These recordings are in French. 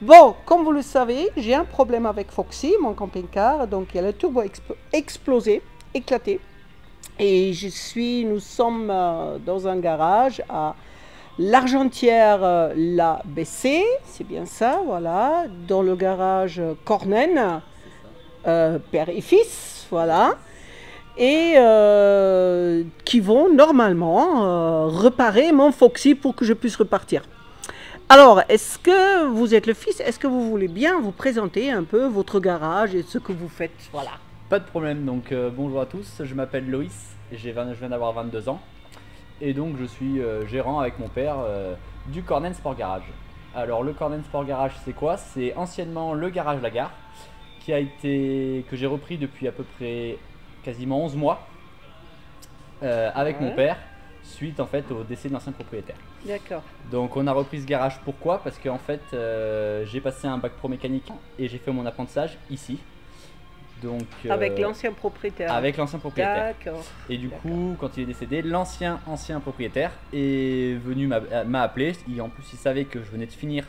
Bon, comme vous le savez, j'ai un problème avec Foxy, mon camping-car. Donc, il a le turbo explo- explosé, éclaté. Et je suis, nous sommes euh, dans un garage à l'Argentière euh, La BC, c'est bien ça, voilà. Dans le garage Cornen, euh, père et fils, voilà. Et qui vont normalement réparer mon Foxy pour que je puisse repartir. Alors, est-ce que vous êtes le fils? Est-ce que vous voulez bien vous présenter un peu votre garage et ce que vous faites? Voilà. Pas de problème, donc euh, bonjour à tous, je m'appelle Loïs, j'ai 20 je viens d'avoir 22 ans. Et donc je suis euh, gérant avec mon père euh, du Cornen Sport Garage. Alors le Cornen Sport Garage c'est quoi? C'est anciennement le garage La Gare qui a été que j'ai repris depuis à peu près quasiment 11 mois avec Ouais. mon père suite en fait au décès de l'ancien propriétaire. D'accord. Donc on a repris ce garage pourquoi? Parce qu'en fait euh, j'ai passé un bac pro mécanique et j'ai fait mon apprentissage ici. Donc Avec euh, l'ancien propriétaire. avec l'ancien propriétaire. D'accord. Et du coup, quand il est décédé, l'ancien ancien propriétaire est venu m'a euh, m'a appelé. Il, en plus, il savait que je venais de finir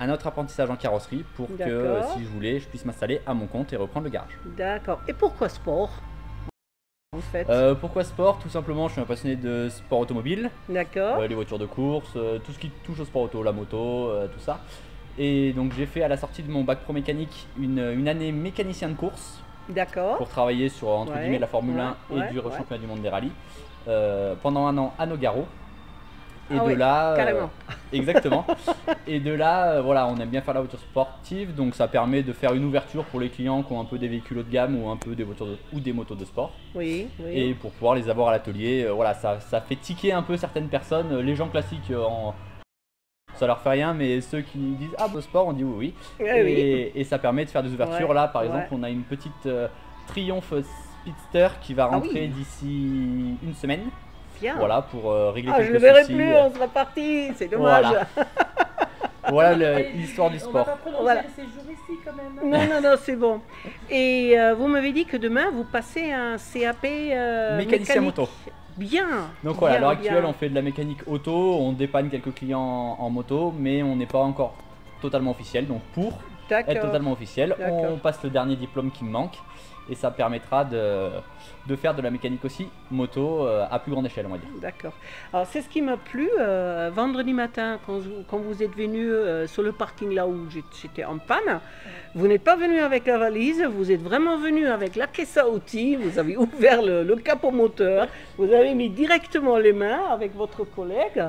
un autre apprentissage en carrosserie pour que si je voulais, je puisse m'installer à mon compte et reprendre le garage. D'accord. Et pourquoi sport? Euh, pourquoi sport? Tout simplement, je suis un passionné de sport automobile, D'accord. euh, les voitures de course, euh, tout ce qui touche au sport auto, la moto, euh, tout ça. Et donc j'ai fait à la sortie de mon bac pro mécanique une, une année mécanicien de course D'accord. pour travailler sur entre Ouais, guillemets la Formule ouais, 1 ouais, et du championnat du monde des rallyes pendant un an à Nogaro. Et Ah de ouais, là, euh, carrément. exactement. et de là, euh, voilà, on aime bien faire la voiture sportive, donc ça permet de faire une ouverture pour les clients qui ont un peu des véhicules haut de gamme ou un peu des voitures de- ou des motos de sport, Oui, oui. et pour pouvoir les avoir à l'atelier. euh, voilà, ça, ça fait tiquer un peu certaines personnes, les gens classiques. en... Ça leur fait rien, mais ceux qui disent ah, beau sport, on dit oui, oui. Eh oui. Et, et ça permet de faire des ouvertures. Ouais, Là, par ouais. exemple, on a une petite euh, Triumph Speedster qui va Ah rentrer oui. d'ici une semaine. Bien. Voilà, pour euh, régler Ah, je le verrai soucis. plus, on sera parti, c'est dommage. Voilà. L'histoire du On va sport. pas Voilà. le séjour ici quand même. hein. Non, non, non, c'est bon. Et euh, vous m'avez dit que demain, vous passez un CAP euh, Mécanicien mécanique. moto. Bien. Donc voilà, à l'heure actuelle, on fait de la mécanique auto, on dépanne quelques clients en, en moto, mais on n'est pas encore totalement officiel. Donc pour être D'accord. totalement officiel, D'accord. on passe le dernier diplôme qui me manque et ça permettra de, de faire de la mécanique aussi moto euh, à plus grande échelle, on va dire. D'accord. Alors, c'est ce qui m'a plu. euh, vendredi matin, quand vous, quand vous êtes venu euh, sur le parking là où j'étais en panne, vous n'êtes pas venu avec la valise, vous êtes vraiment venu avec la caisse à outils, vous avez ouvert le, le capot moteur, vous avez mis directement les mains avec votre collègue.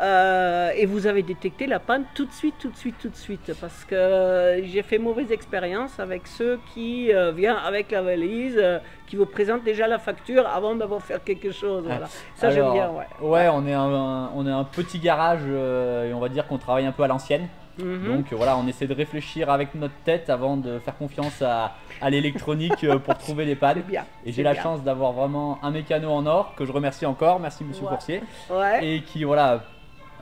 Euh, et vous avez détecté la panne tout de suite, tout de suite, tout de suite. Parce que j'ai fait mauvaise expérience avec ceux qui euh, viennent avec la valise, euh, qui vous présentent déjà la facture avant d'avoir fait quelque chose. Voilà. Ça, j'aime bien, ouais. Ouais, on est un, on est un petit garage euh, et on va dire qu'on travaille un peu à l'ancienne. Mhm. Donc euh, voilà, on essaie de réfléchir avec notre tête avant de faire confiance à, à l'électronique euh, pour trouver les pannes. bien. Et j'ai la bien. chance d'avoir vraiment un mécano en or que je remercie encore, merci Monsieur Ouais. Coursier, Ouais. et qui voilà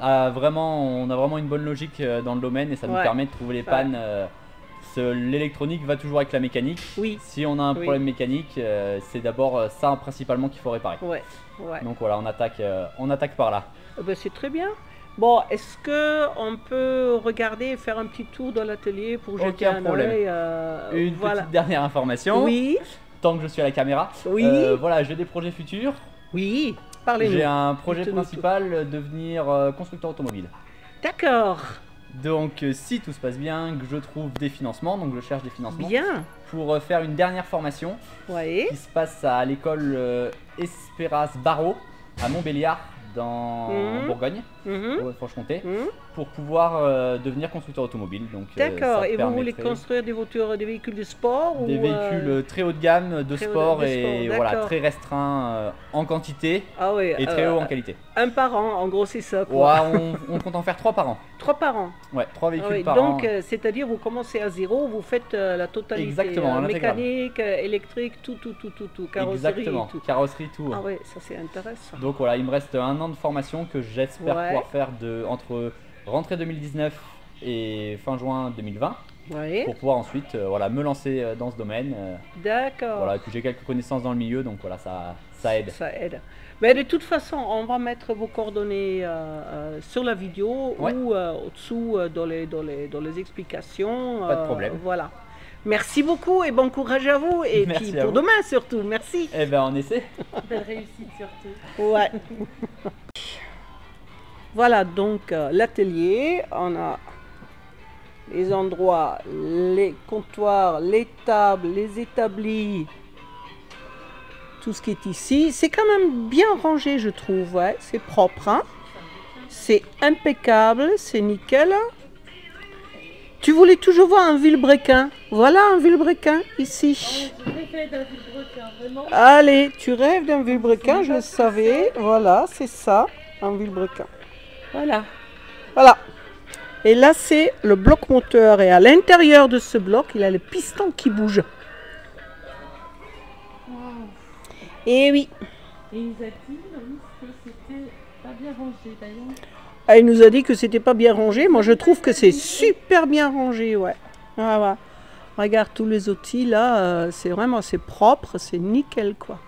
a vraiment, on a vraiment une bonne logique euh, dans le domaine et ça nous permet de trouver les pannes. euh, L'électronique va toujours avec la mécanique. Oui. Si on a un Oui. problème mécanique, euh, c'est d'abord euh, ça principalement qu'il faut réparer. Ouais. Ouais. Donc voilà, on attaque, euh, on attaque par là. Eh ben, c'est très bien. Bon, est-ce que on peut regarder et faire un petit tour dans l'atelier pour jeter Aucun un problème. œil euh, Une voilà. petite dernière information, Oui. tant que je suis à la caméra. Oui. Euh, voilà, j'ai des projets futurs. Oui. Parlez-nous. J'ai un projet principal, devenir constructeur automobile. D'accord. Donc euh, si tout se passe bien, que je trouve des financements, donc je cherche des financements Bien. pour euh, faire une dernière formation qui se passe à l'école euh, Esperas Barreau à Montbéliard dans Mhm. Bourgogne, en Franche-Comté, Mhm. Pour pouvoir euh, devenir constructeur automobile. Donc euh, D'accord. Et vous voulez construire des voitures, des véhicules de sport des ou, véhicules euh, euh, très haut de gamme, de sport de et sport, voilà très restreints euh, en quantité Ah oui. et très haut en qualité. Un par an, en gros, c'est ça. Ouais, Quoi. on, on compte en faire trois par an. Trois par an. Ouais, trois Ah véhicules oui, par donc, an. euh, c'est-à-dire, vous commencez à zéro, vous faites la totalité. Exactement, mécanique, électrique, tout, tout, tout, tout, tout, carrosserie, Exactement, tout. carrosserie, tout. Ah oui, ça c'est intéressant. Donc voilà, il me reste un an de formation que j'espère Ouais. pouvoir faire de, entre rentrée 2019 et fin juin 2020. Oui. pour pouvoir ensuite euh, voilà, me lancer euh, dans ce domaine. euh, D'accord. voilà, et puis j'ai quelques connaissances dans le milieu, donc voilà, ça, ça aide. Ça aide. Mais de toute façon, on va mettre vos coordonnées euh, euh, sur la vidéo Ouais. ou euh, au-dessous euh, dans, les, dans, les, dans les explications. Pas de euh, problème. Voilà. Merci beaucoup et bon courage à vous. Et Merci puis pour vous. demain surtout. Merci. Eh ben on essaie. Belle réussite surtout. Ouais. voilà donc euh, l'atelier. On a les endroits, les comptoirs, les tables, les établis. Tout ce qui est ici. C'est quand même bien rangé, je trouve. Ouais. C'est propre. hein. C'est impeccable. C'est nickel. Tu voulais toujours voir un vilebrequin. Voilà un vilebrequin ici. Je rêvais d'un vilebrequin, vraiment. Allez, tu rêves d'un vilebrequin, je le savais. Voilà, c'est ça, un vilebrequin. Voilà. Voilà. Et là, c'est le bloc moteur. Et à l'intérieur de ce bloc, il a le piston qui bouge. Et oui, Et il nous a dit, que c'était pas bien rangé d'ailleurs. Ah, il nous a dit que c'était pas bien rangé. Moi, je trouve que c'est super bien rangé, ouais. Ah, ouais. Regarde tous les outils là, euh, c'est vraiment c'est propre, c'est nickel quoi.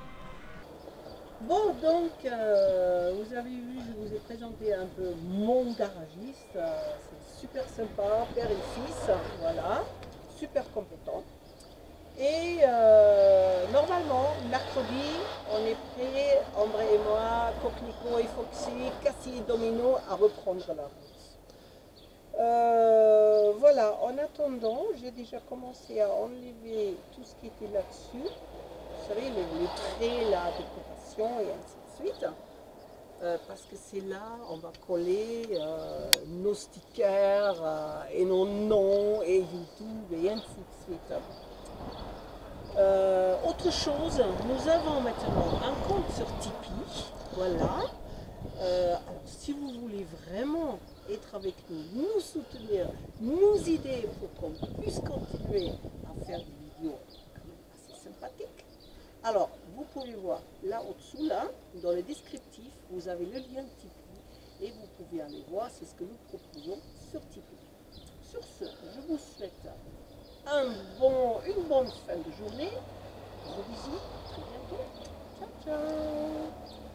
Bon, donc euh, vous avez vu, je vous ai présenté un peu mon garagiste. euh, c'est super sympa, père et fils, voilà, super compétent. Et euh, normalement, mercredi, on est prêt, André et moi, Coquelicot et Foxy, Cassie et Domino, à reprendre la route. Voilà, en attendant, j'ai déjà commencé à enlever tout ce qui était là-dessus. Vous savez, les, traits, la et ainsi de suite. Euh, parce que c'est là, on va coller euh, nos stickers euh, et nos noms et YouTube et ainsi de suite. Autre chose, nous avons maintenant un compte sur Tipeee. Voilà. Si vous voulez vraiment être avec nous, nous soutenir, nous aider pour qu'on puisse continuer à faire des vidéos quand même assez sympathiques, alors vous pouvez voir là au-dessous, là, dans le descriptif, vous avez le lien Tipeee et vous pouvez aller voir, c'est ce que nous proposons sur Tipeee. Sur ce, je vous souhaite un bon, une bonne fin de journée. Bisous, très bientôt. Ciao, ciao